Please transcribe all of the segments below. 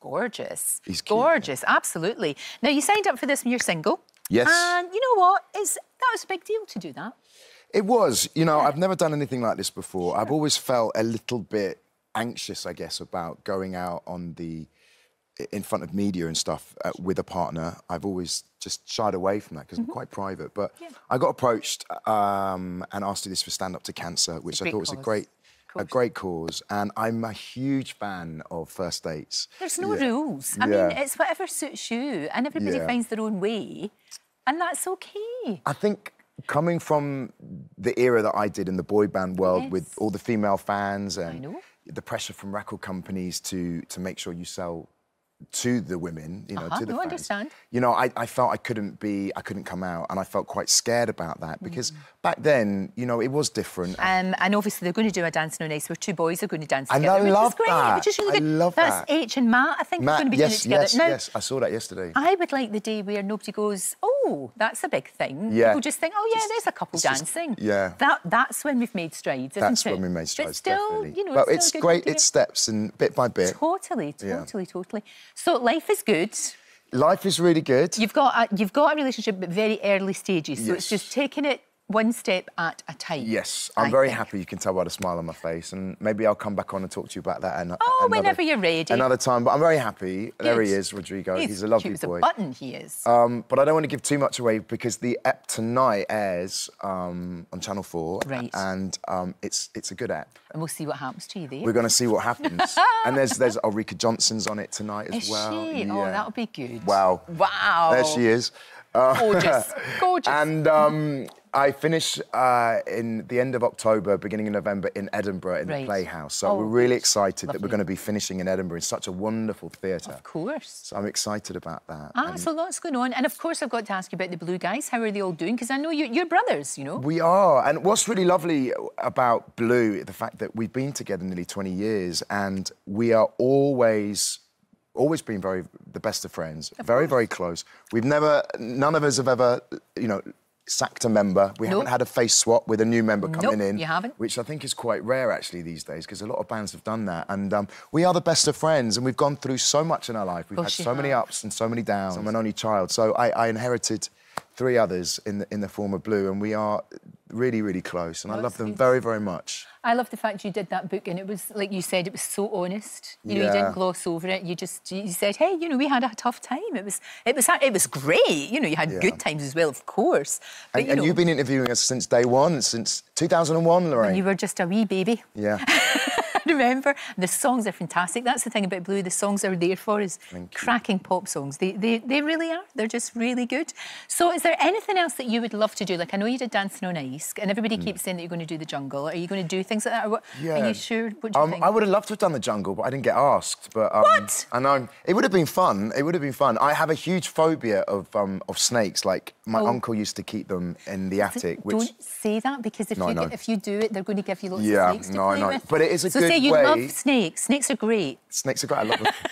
gorgeous. He's cute, gorgeous, absolutely. Now you signed up for this when you're single. Yes. And you know what? Is that was a big deal to do that. It was. You know, I've never done anything like this before. I've always felt a little bit anxious, I guess, about going out on the in front of media and stuff uh, with a partner. I've always just shied away from that because I'm quite private. But I got approached um, and asked to do this for Stand Up to Cancer, which I thought was a great. A great cause, and I'm a huge fan of first dates. There's no Yeah. rules. I Yeah. mean, it's whatever suits you, and everybody Yeah. finds their own way, and that's okay. I think coming from the era that I did in the boy band world with all the female fans and the pressure from record companies to to make sure you sell to the women, you know, Uh-huh, to the no, fans. understand. You know, I, I felt I couldn't be, I couldn't come out, and I felt quite scared about that because Mm. back then, you know, it was different. Um, and obviously they're going to do a Dancing on Ice where two boys are going to dance And together, I which love is great, that. which is really I good. love That's that. H and Matt, I think, are going to be yes, doing it yes, together. now, yes, I saw that yesterday. I would like the day where nobody goes, oh, that's a big thing. Yeah. People just think, oh, yeah, Just- there's a couple it's just- dancing. yeah. That, that's when we've made strides, isn't That's it? when we made strides. But still, definitely. you know, but it's a great, it's steps and bit by bit. Totally, Yeah. totally, totally. So life is good. Life is really good. You've got a, you've got a relationship at very early stages, so it's just taking it one step at a time. Yes, I'm I very think. happy. You can tell by the smile on my face, and maybe I'll come back on and talk to you about that. An- Oh, another, whenever you're ready. Another time, but I'm very happy. There he is, Rodrigo. He's, a lovely cute as boy. a button, he is. Um, but I don't want to give too much away because the app tonight airs um, on Channel Four, Right. and um, it's it's a good app. and we'll see what happens to you there. We're going to see what happens. and there's there's Ulrika Jonsson's on it tonight as Is well. she? Oh, that'll be good. Wow. Wow. There she is. Uh, Gorgeous. Gorgeous. And um, I finish uh, in the end of October, beginning of November in Edinburgh in Right. the Playhouse. So Oh, we're really excited that we're going to be finishing in Edinburgh in such a wonderful theatre. Of course. So I'm excited about that. Ah, And so lots going on. And of course, I've got to ask you about the Blue Guys. How are they all doing? Because I know you, you're brothers, you know? we are. And what's really lovely about Blue, the fact that we've been together nearly 20 years and we are always always been very the best of friends, very very close. We've never none of us have ever, you know, sacked a member. We Nope. haven't had a face swap with a new member coming Nope, in. you haven't. Which I think is quite rare actually these days because a lot of bands have done that. And um, we are the best of friends and we've gone through so much in our life. We've Course had so many ups and so many downs. I'm an only child. So I, I inherited three others in the, in the form of Blue and we are really, really close. And I Oh, love them very, very much. I love the fact you did that book and it was, like you said, it was so honest. You know, you didn't gloss over it. You just, you said, hey, you know, we had a tough time. It was, it was, it was great. You know, you had Yeah. good times as well, of course. But, And, you know, you've been interviewing us since day one, since 2001, Lorraine. you were just a wee baby. Yeah. remember. The songs are fantastic. That's the thing about Blue. The songs are there for us. Cracking pop songs. They, they, they really are. They're just really good. So, is there anything else that you would love to do? Like, I know you did Dancing on Ice, and everybody keeps saying that you're going to do the jungle. Are you going to do things like that? What? Are Hmm. You sure? What do you Um, think? I would have loved to have done the jungle, but I didn't get asked. But um, What? I know it would have been fun. It would have been fun. I have a huge phobia of um, of snakes. Like my Oh. uncle used to keep them in the attic. Which Don't say that because if No, you if you do it, they're going to give you lots Yeah, of snakes to no, I play know. with. But it is a so good you way- love snakes. Snakes are great. snakes are great. I love them.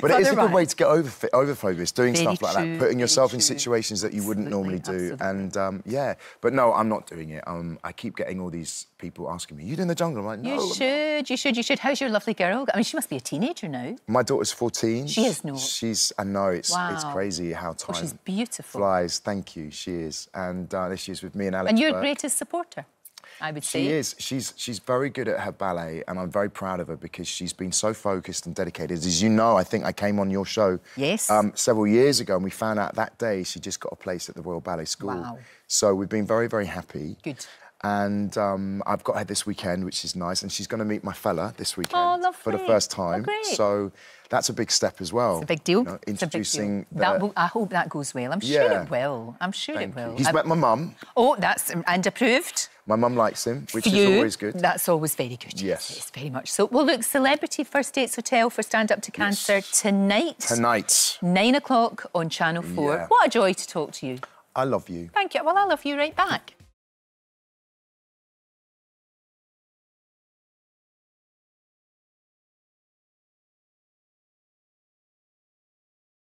But it is a good Otherwise- way to get over over phobias, doing Very stuff like true, that, putting yourself in situations that you wouldn't normally do. absolutely. And um, yeah, but no, I'm not doing it. Um, I keep getting all these people asking me, "You doing the jungle?" I'm like, "No." You should, you should, you should. How's your lovely girl? I mean, she must be a teenager now. My daughter's 14. She is not. She's. I know it's it's crazy how time Oh, she's beautiful. flies. Thank you. She is, and uh, she is with me and Alex. And you're Burke. greatest supporter, I would say. She is. She's she's very good at her ballet, and I'm very proud of her because she's been so focused and dedicated. As you know, I think I came on your show Yes. um, several years ago, and we found out that day she just got a place at the Royal Ballet School. Wow. So we've been very very happy. Good. And um, I've got her this weekend, which is nice, and she's going to meet my fella this weekend Oh, for the lovely. first Oh, time. great. So that's a big step as well. It's a big deal. you know, big deal. introducing That the- will, I hope that goes well. I'm sure it will. I'm sure Thank it you. will. He's I- met my mum. oh, that's and approved. My mum likes him, which is always good. That's always very good. Yes. Yes, very much so. Well, look, Celebrity First Dates Hotel for Stand Up to Cancer tonight. Tonight, Nine o'clock on Channel 4. Yeah. What a joy to talk to you. I love you. Thank you. Well, I love you right back.